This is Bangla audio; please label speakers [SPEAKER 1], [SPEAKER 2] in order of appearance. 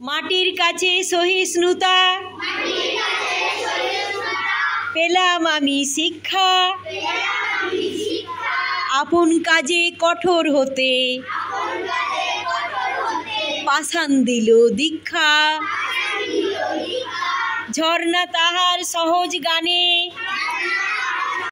[SPEAKER 1] মাটির কাছে সহিষ্ণুতা। পেলাম আমি শিক্ষা। আপন কাজে কঠোর হতে। পাশান দিল দীক্ষা। ঝর্ণা তাহার সহজ গানে।